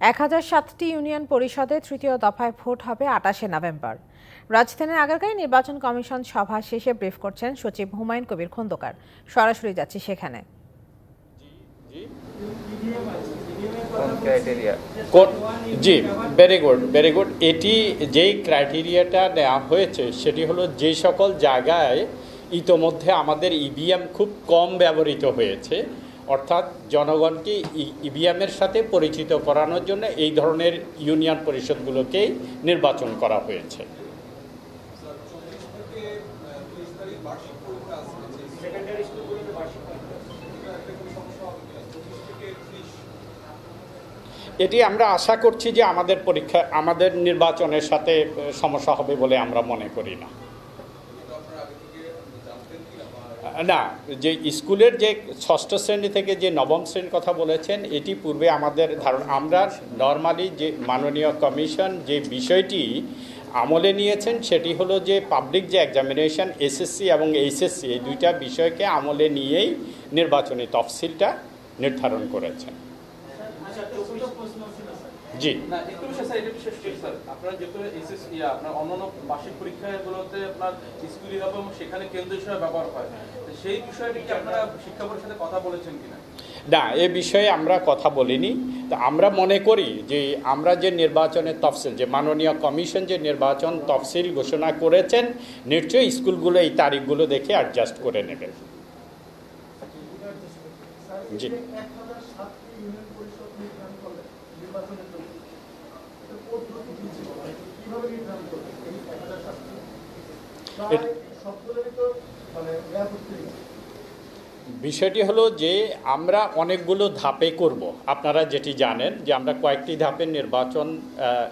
এক হাজার সাতটি ইউনিয়ন পরিষদে তৃতীয় দফায় ভোট হবে আটাশে নভেম্বর। রাজধানীর আগারগাঁয় নির্বাচন কমিশন সভা শেষে ব্রিফ করছেন সচিব হুমায়ুন কবির খন্দকার। সরাসরি যাচ্ছি সেখানে। জি ভেরি গুড ভেরি গুড এটি যেই ক্রাইটেরিয়াটা নেওয়া হয়েছে সেটি হলো যে সকল জায়গায় ইতোমধ্যে আমাদের ইভিএম খুব কম ব্যবহৃত হয়েছে। অর্থাৎ জনগণকে ইভিএমের সাথে পরিচিত করানোর জন্য এই ধরনের ইউনিয়ন পরিষদগুলোকেই নির্বাচন করা হয়েছে। এটি আমরা আশা করছি যে আমাদের পরীক্ষা, আমাদের নির্বাচনের সাথে সমস্যা হবে বলে আমরা মনে করি না। না, যে স্কুলের যে ষষ্ঠ শ্রেণি থেকে যে নবম শ্রেণির কথা বলেছেন, এটি পূর্বে আমাদের ধারণা, আমরা নর্মালি যে মাননীয় কমিশন যে বিষয়টি আমলে নিয়েছেন, সেটি হলো যে পাবলিক যে এক্সামিনেশন এসএসসি এবং এইচএসসি এই দুইটা বিষয়কে আমলে নিয়েই নির্বাচনী তফসিলটা নির্ধারণ করেছেন। জি। না একটু স্যার এটা বিশেষ স্যার আপনার যেহেতু এসএস ইয়া আপনার অন্যান্য বার্ষিক পরীক্ষাগুলোতে আপনার স্কুলি হবে এবং সেখানে কেন্দ্র হিসেবে ব্যবহার হয় সেই বিষয়টি কি আপনারা শিক্ষা পরিষদে কথা বলেছেন কিনা? না এ বিষয়ে আমরা কথা বলিনি। তো আমরা মনে করি যে আমরা যে নির্বাচনের তফসিল যে মাননীয় কমিশন যে নির্বাচন তফসিল ঘোষণা করেছেন নিশ্চয়ই স্কুলগুলো এই তারিখগুলো দেখে অ্যাডজাস্ট করে নেবেন জি। এট- বিষয়টি হলো যে আমরা অনেকগুলো ধাপে করব। আপনারা যেটি জানেন যে আমরা কয়েকটি ধাপে নির্বাচন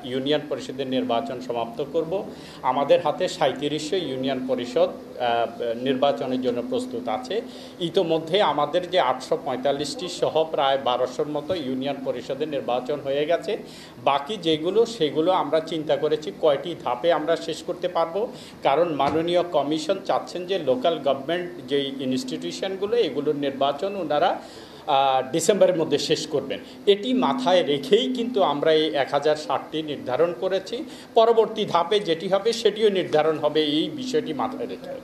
ইউনিয়ন পরিষদের নির্বাচন সমাপ্ত করব। আমাদের হাতে সাঁত্রিশশো ইউনিয়ন পরিষদ নির্বাচনের জন্য প্রস্তুত আছে। ইতোমধ্যে আমাদের যে আটশো পঁয়তাল্লিশটি সহ প্রায় বারোশোর মতো ইউনিয়ন পরিষদের নির্বাচন হয়ে গেছে। বাকি যেগুলো, সেগুলো আমরা চিন্তা করেছি কয়টি ধাপে আমরা শেষ করতে পারব। কারণ মাননীয় কমিশন চাচ্ছেন যে লোকাল গভর্নমেন্ট যেই ইনস্টিটিউশনগুলো এগুলোর নির্বাচন ওনারা ডিসেম্বরের মধ্যে শেষ করবেন। এটি মাথায় রেখেই কিন্তু আমরা এই এক হাজার ষাটটি নির্ধারণ করেছি। পরবর্তী ধাপে যেটি হবে সেটিও নির্ধারণ হবে, এই বিষয়টি মাথায় রেখে।